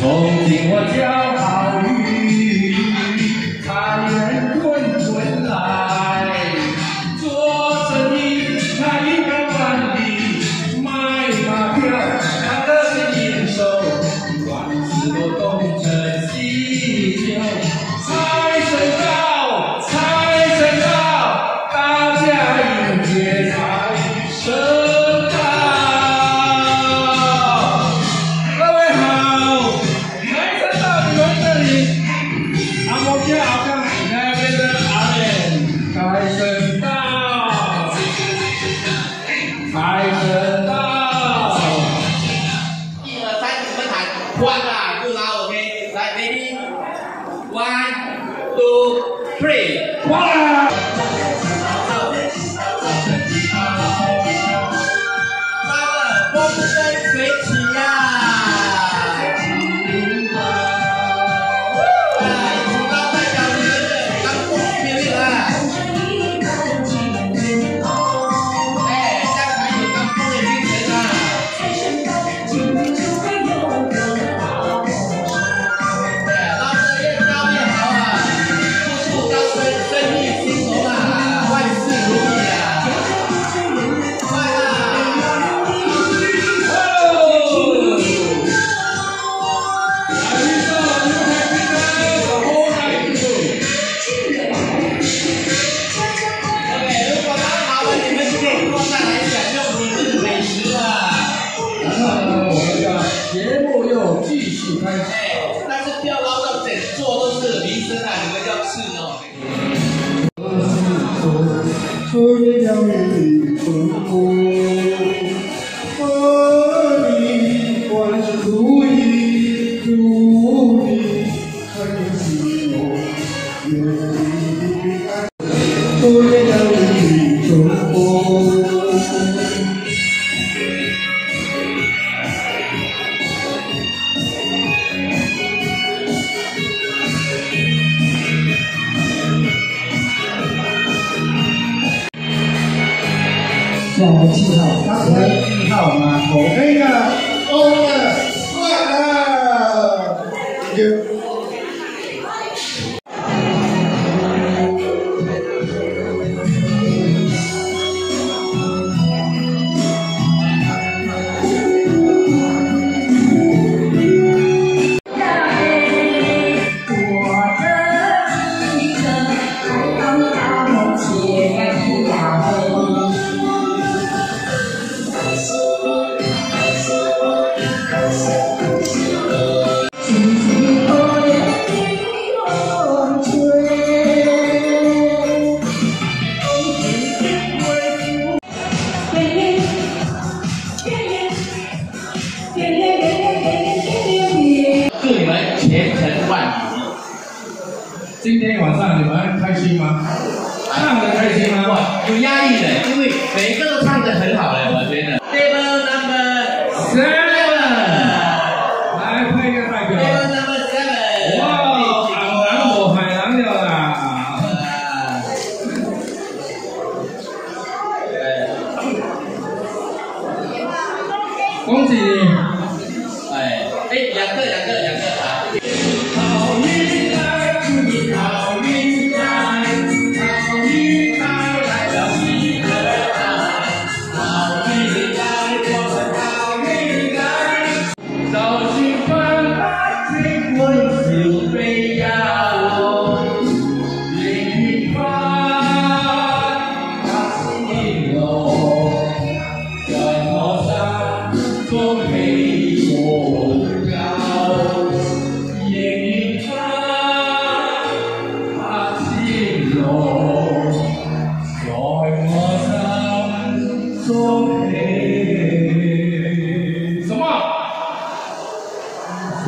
从今我骄傲。财神到！一二三，你们喊关啦，就拿 OK。来，ready，one，two，three，关！是。我是说，昨夜要你同。让我们听一下刚才听号码头那个欧耶。Oh. 祝你们前程万里。今天晚上你们开心吗？唱的开心吗？哇有压力的因为每一个都唱的很好的我觉得。恭喜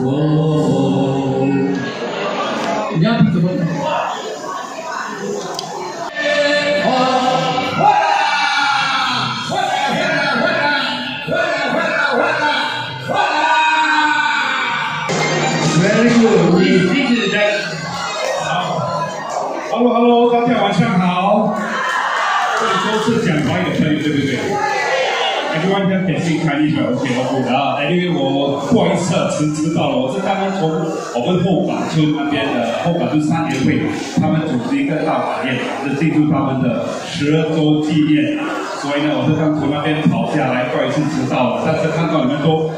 喔你要怎么天空快乐快乐快乐快乐快乐快乐快乐快乐全是你自己的声音好哈喽哈喽大家晚上好你是讲台的对不对对 ok 来因为我不好意思啊，迟迟到了。我是刚刚从我们后港村那边的后港村三联会，他们组织一个大法宴，是庆祝他们的十二周纪念。所以呢，我是刚从那边跑下来，不好意思迟到了。但是看到你们都